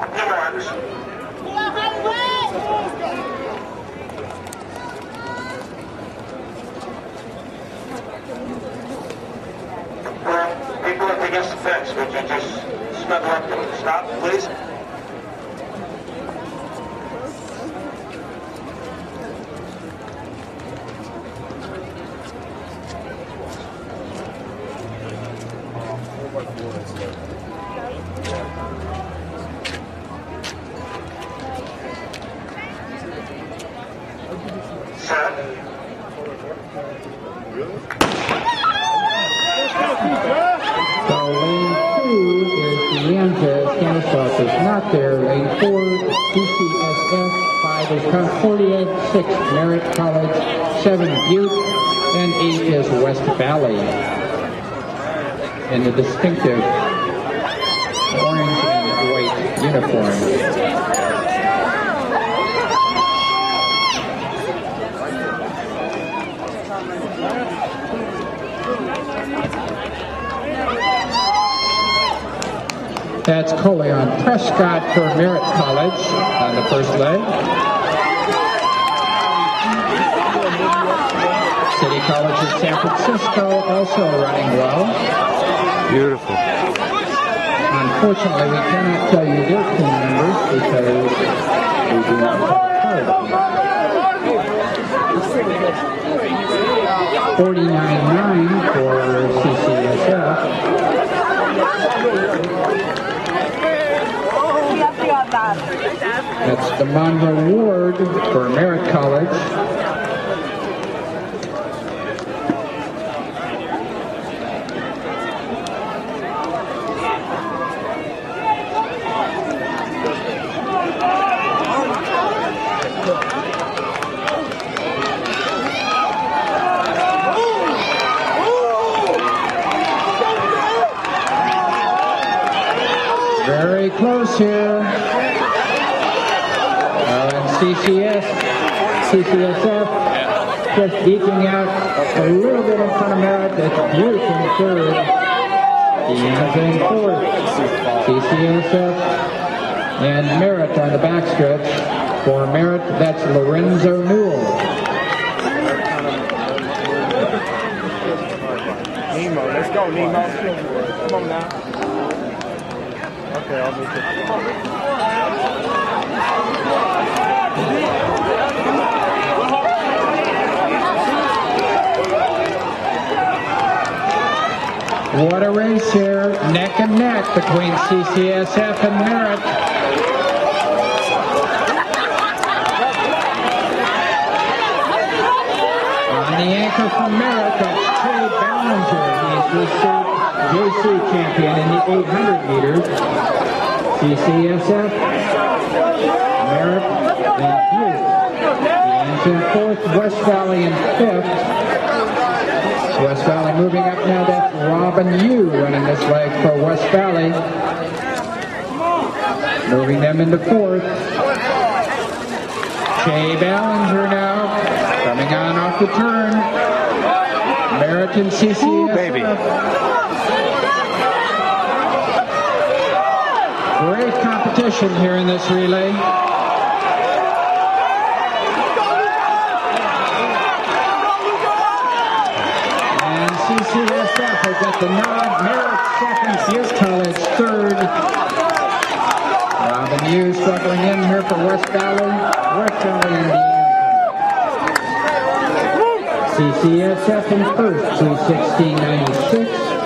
Well, people up against the fence, would you just snuggle up and stop, please? So lane two is De Anza, Stanislaus is not there. Lane four, CCSF, five is Concordia, six Merritt College, seven Butte, and eight is West Valley. In the distinctive orange and white uniform. That's Koleon Prescott for Merritt College on the first leg. City College of San Francisco also running well. Beautiful. Unfortunately, we cannot tell you their team members because we do not have a card. Forty-nine nine for CCSF. That's Demondre Ward for Merritt College. Very close here. CCS, CCSF just eking out a little bit in front of Merritt. That's Butte in third. De Anza in fourth. CCSF and Merritt on the backstretch. For Merritt, that's Lorenzo Newell. Nemo, let's go, Nemo. Come on now. Okay, I'll move it. What a race here, neck and neck between CCSF and Merritt. On the anchor from Merritt, that's Che Ballenger. The state JC champion in the 800 meters. CCSF, Merritt, and Butte. In fourth, West Valley in fifth. West Valley moving up now. That's Robin Yu running this leg for West Valley. Moving them into fourth. Che Ballenger now coming on off the turn. American CCS. baby. Great competition here in this relay. And CCSF the nod. Merritt second, Butte College third. Robin Hughes struggling in here for West Valley. West Valley, Indiana. CCSF in first, 216.96.